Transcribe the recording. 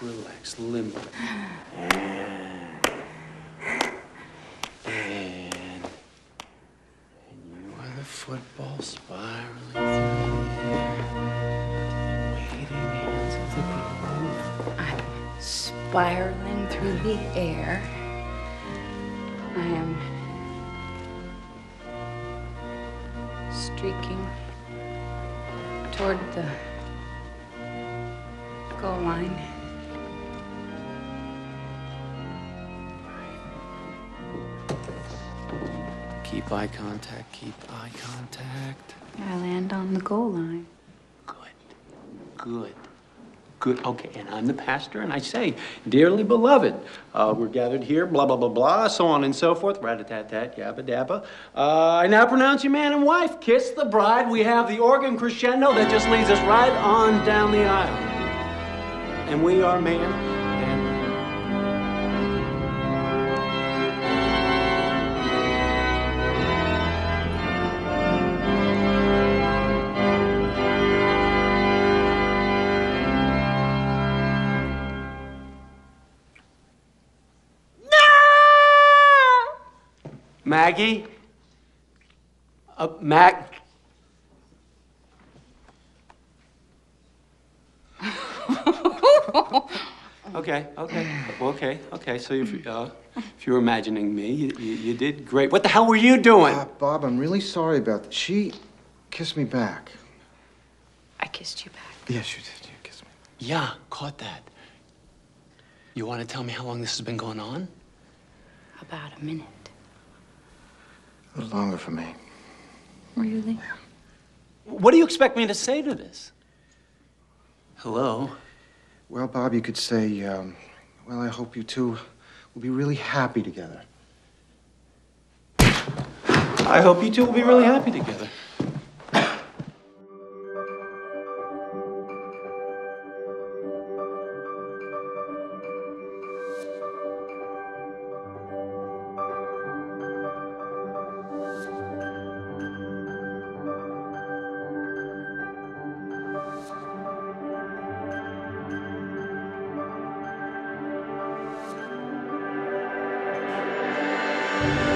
Relax, limbo. And, and, and you are the football spiraling through the air, waiting hands of the groove. I'm spiraling through the air. I am streaking toward the goal line. Keep eye contact, keep eye contact. I land on the goal line. Good, good, good. Okay, and I'm the pastor, and I say, dearly beloved, uh, we're gathered here, blah, blah, blah, blah, so on and so forth, rat-a-tat-tat, yabba dabba. Uh, I now pronounce you man and wife. Kiss the bride. We have the organ crescendo that just leads us right on down the aisle. And we are man and Maggie? Uh, Mac? Okay, okay, okay, okay. So if, uh, if you're imagining me, you, you, you did great. What the hell were you doing? Uh, Bob, I'm really sorry about that. She kissed me back. I kissed you back. Yes, you did. You kissed me. Yeah, caught that. You want to tell me how long this has been going on? About a minute. A little longer for me. Really? What do you expect me to say to this? Hello? Well, Bob, you could say, um, well, I hope you two will be really happy together. I hope you two will be really happy together. you